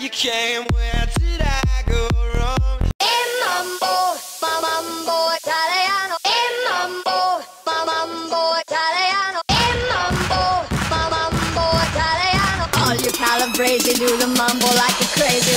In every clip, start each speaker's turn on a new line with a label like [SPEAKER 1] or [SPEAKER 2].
[SPEAKER 1] you came, where did I go wrong?
[SPEAKER 2] Il mambo, ma mambo italiano. Il mambo, ma mambo italiano. Il mambo, ma mambo italiano. All you calabrese do the mambo like a crazy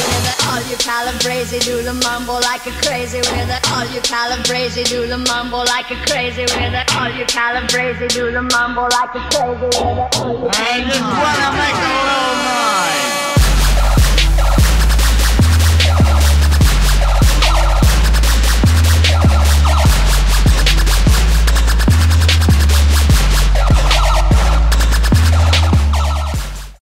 [SPEAKER 2] calabrese do the mambo like a crazy with it. All you calabrese do the mambo like a crazy with it. All you calabrese do the mambo like a crazy with it. All you
[SPEAKER 3] I